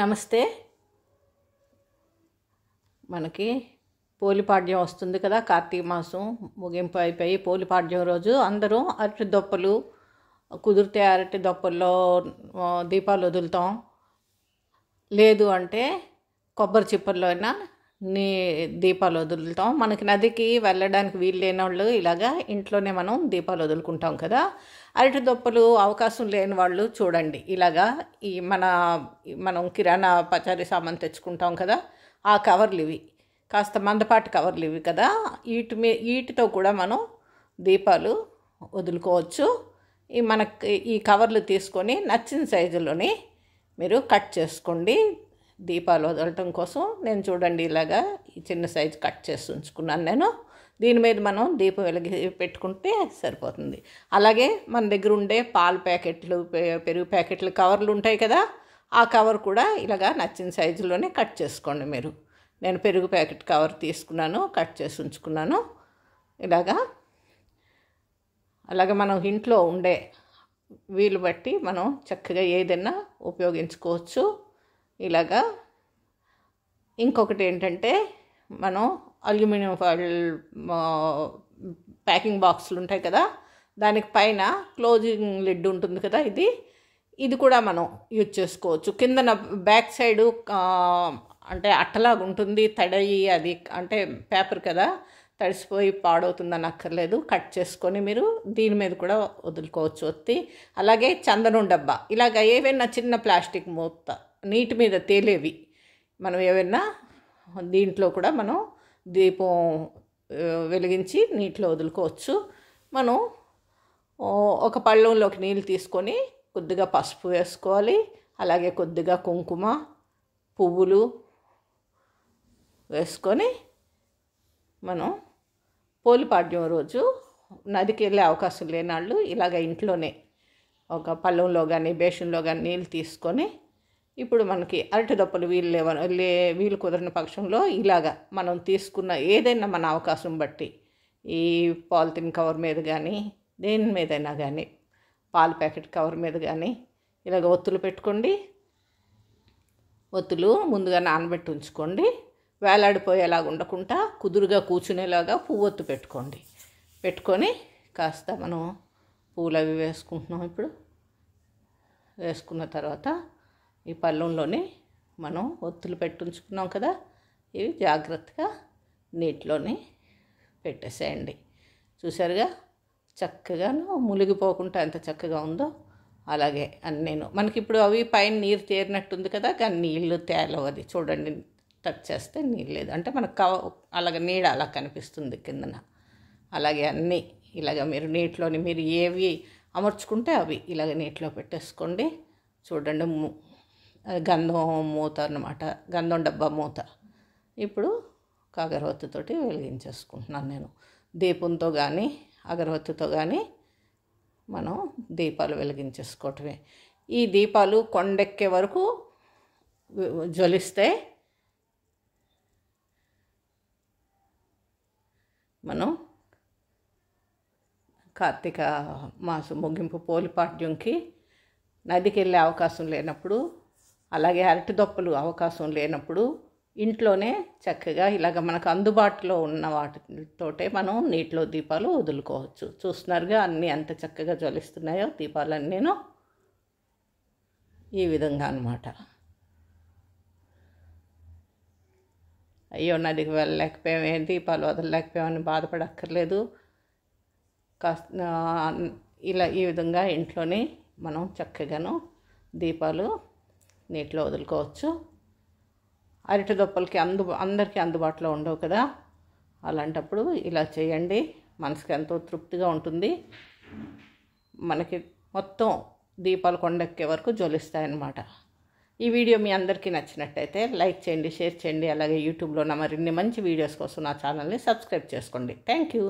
నమస్తే. మనకి పోలిపాడ్యం వస్తుంది కదా కార్తీక మాసం ముగింపు అయిపోయి పోలిపాడ్యం రోజు అందరూ అరటి దొప్పలు కుదిరితే అరటి దొప్పల్లో దీపాలు వదులుతాం. లేదు అంటే కొబ్బరి చిప్పల్లో అయినా నీ దీపాలు వదులుతాం. మనకి నదికి వెళ్ళడానికి వీలు లేని వాళ్ళు ఇలాగా ఇంట్లోనే మనం దీపాలు వదులుకుంటాం కదా. అరటి దొప్పలు అవకాశం లేని వాళ్ళు చూడండి. ఇలాగా ఈ మన మనం కిరాణా పచారీ సామాన్ తెచ్చుకుంటాం కదా. ఆ కవర్లు ఇవి. కాస్త మందపాటి కవర్లు ఇవి కదా. వీటి మీ వీటితో కూడా మనం దీపాలు వదులుకోవచ్చు. ఈ మనకి ఈ కవర్లు తీసుకొని నచ్చిన సైజులోని మీరు కట్ చేసుకోండి. దీపాలు వదలటం కోసం నేను చూడండి ఇలాగా ఈ చిన్న సైజు కట్ చేసి ఉంచుకున్నాను నేను. దీని మీద మనం దీపం వెలిగి పెట్టుకుంటే సరిపోతుంది. అలాగే మన దగ్గర ఉండే పాల ప్యాకెట్లు పె- పెరుగు ప్యాకెట్లు కవర్లు ఉంటాయి కదా ఆ కవర్ కూడా ఇలాగా నచ్చిన సైజులోనే కట్ చేసుకోండి మీరు. నేను పెరుగు ప్యాకెట్ కవర్ తీసుకున్నాను కట్ చేసి ఉంచుకున్నాను. ఇలాగా. అలాగే మనం ఇంట్లో ఉండే వీలు బట్టి మనం చక్కగా ఏదైనా ఉపయోగించుకోవచ్చు. ఇలాగా ఇంకొకటి ఏంటంటే మనం అల్యూమినియం ఫాయిల్ ప్యాకింగ్ బాక్సులు ఉంటాయి కదా దానికి పైన క్లోజింగ్ లిడ్ ఉంటుంది కదా ఇది. ఇది కూడా మనం యూజ్ చేసుకోవచ్చు. కిందన బ్యాక్ సైడు అంటే అట్టలాగా ఉంటుంది తడయి అది అంటే పేపర్ కదా తడిసిపోయి పాడవుతుందని అక్కర్లేదు. కట్ చేసుకొని మీరు దీని మీద కూడా వదులుకోవచ్చు ఒత్తి. అలాగే చందనం డబ్బా. ఇలాగ ఏవైనా చిన్న ప్లాస్టిక్ మూత నీటి మీద తేలేవి. మనం ఏవైనా దీంట్లో కూడా మనం దీపం వెలిగించి నీటిలో వదులుకోవచ్చు. మనం ఒక పళ్ళంలోకి నీళ్ళు తీసుకొని కొద్దిగా పసుపు వేసుకోవాలి. అలాగే కొద్దిగా కుంకుమ పువ్వులు వేసుకొని మనం పోలిపాడ్యం రోజు నదికి వెళ్ళే అవకాశం లేని వాళ్ళు ఇలాగ ఇంట్లోనే ఒక పళ్ళంలో కానీ బేషన్లో కానీ నీళ్ళు తీసుకొని ఇప్పుడు మనకి అరటి దొప్పలు వీలు లేవ లే వీలు కుదరని పక్షంలో ఇలాగా మనం తీసుకున్న ఏదైనా మన అవకాశం బట్టి ఈ పాలిథిన్ కవర్ మీద కానీ దేని మీదైనా కానీ పాల ప్యాకెట్ కవర్ మీద కానీ ఇలాగ ఒత్తులు పెట్టుకోండి. ఒత్తులు ముందుగా నానబెట్టి ఉంచుకోండి. వేలాడిపోయేలాగా ఉండకుండా కుదురుగా కూర్చునేలాగా పువ్వొత్తు పెట్టుకోండి. పెట్టుకొని కాస్త మనం పూలు అవి వేసుకుంటున్నాం ఇప్పుడు. వేసుకున్న తర్వాత ఈ పళ్ళెంలోనే మనం ఒత్తులు పెట్టుంచుకున్నాం కదా ఇవి జాగ్రత్తగా నీటిలోనే పెట్టేసేయండి. చూసారుగా చక్కగాను మునిగిపోకుండా ఎంత చక్కగా ఉందో అలాగే అని నేను. మనకి ఇప్పుడు అవి పైన నీరు తేరినట్టుంది కదా కానీ నీళ్ళు తేలవది. అది చూడండి టచ్ చేస్తే నీళ్ళు లేదు. అంటే మనకు కవ అలాగ నీడ అలా కనిపిస్తుంది కిందన. అలాగే అన్నీ ఇలాగ మీరు నీటిలోని మీరు ఏవి అమర్చుకుంటే అవి ఇలాగ నీటిలో పెట్టేసుకోండి. చూడండి ము- గంధం మూత అనమాట గంధం డబ్బా మూత. ఇప్పుడు ఒక అగరవత్తితోటి వెలిగించేసుకుంటున్నాను నేను. దీపంతో కానీ అగరవత్తితో కానీ మనం దీపాలు వెలిగించేసుకోవటమే. ఈ దీపాలు కొండెక్కే వరకు జ్వలిస్తే మనం కార్తీక మాసం ముగింపు పోలిపాడ్యంకి నదికి వెళ్ళే అవకాశం లేనప్పుడు అలాగే అరటి దొప్పలు అవకాశం లేనప్పుడు ఇంట్లోనే చక్కగా ఇలాగ మనకు అందుబాటులో ఉన్న వాటితోటే మనం నీటిలో దీపాలు వదులుకోవచ్చు. చూస్తున్నారుగా అన్నీ ఎంత చక్కగా జ్వలిస్తున్నాయో దీపాలన్నీను ఈ విధంగా అన్నమాట. అయ్యో నదికి వెళ్ళలేకపోయామే దీపాలు వదలలేకపోయామని బాధపడక్కర్లేదు. కాస్త ఇలా ఈ విధంగా ఇంట్లోనే మనం చక్కగాను దీపాలు నీటిలో వదులుకోవచ్చు. అరటి దొప్పలకి అందు అందరికీ అందుబాటులో ఉండవు కదా. అలాంటప్పుడు ఇలా చేయండి. మనసుకి ఎంతో తృప్తిగా ఉంటుంది. మనకి మొత్తం దీపాలు కొండెక్కే వరకు జ్వలిస్తాయన్నమాట. ఈ వీడియో మీ అందరికీ నచ్చినట్టయితే లైక్ చేయండి షేర్ చేయండి. అలాగే యూట్యూబ్లో నా మరిన్ని మంచి వీడియోస్ కోసం నా ఛానల్ని సబ్స్క్రైబ్ చేసుకోండి. Thank you.